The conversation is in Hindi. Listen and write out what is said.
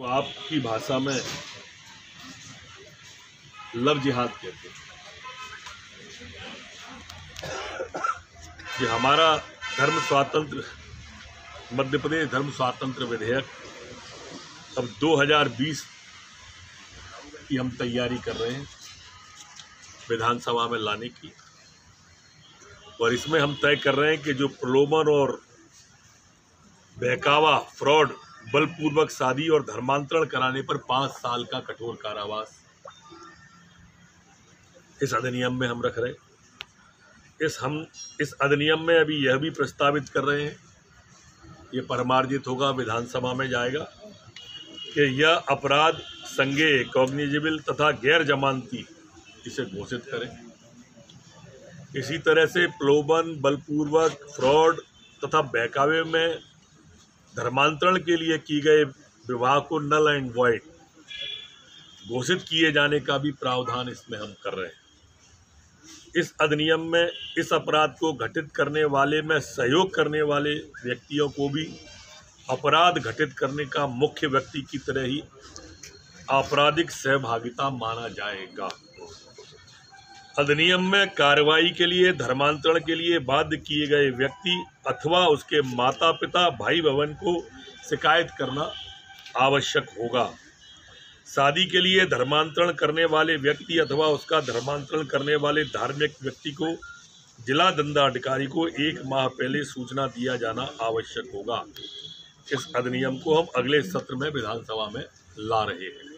तो आपकी भाषा में लव जिहाद कहते हैं। कि हमारा धर्म स्वातंत्र, मध्य प्रदेश धर्म स्वातंत्र विधेयक अब 2020 की हम तैयारी कर रहे हैं विधानसभा में लाने की। और इसमें हम तय कर रहे हैं कि जो प्रलोभन और बहकावा, फ्रॉड बलपूर्वक शादी और धर्मांतरण कराने पर पाँच साल का कठोर कारावास। इस अधिनियम में हम रख रहे इस हम, इस अधिनियम में अभी यह भी प्रस्तावित कर रहे हैं, ये परमार्जित होगा, विधानसभा में जाएगा, कि यह अपराध संज्ञे, कॉग्निजिबल तथा गैर जमानती, इसे घोषित करें। इसी तरह से प्रलोभन बलपूर्वक, फ्रॉड तथा बहकावे में धर्मांतरण के लिए की गए विवाह को नल एंड वॉइड घोषित किए जाने का भी प्रावधान इसमें हम कर रहे हैं। इस अधिनियम में, इस अपराध को घटित करने वाले, में सहयोग करने वाले व्यक्तियों को भी अपराध घटित करने का मुख्य व्यक्ति की तरह ही आपराधिक सहभागिता माना जाएगा। अधिनियम में कार्रवाई के लिए, धर्मांतरण के लिए बाध्य किए गए व्यक्ति अथवा उसके माता पिता भाई बहन को शिकायत करना आवश्यक होगा। शादी के लिए धर्मांतरण करने वाले व्यक्ति अथवा उसका धर्मांतरण करने वाले धार्मिक व्यक्ति को जिला दंडाधिकारी को एक माह पहले सूचना दिया जाना आवश्यक होगा। इस अधिनियम को हम अगले सत्र में विधानसभा में ला रहे हैं।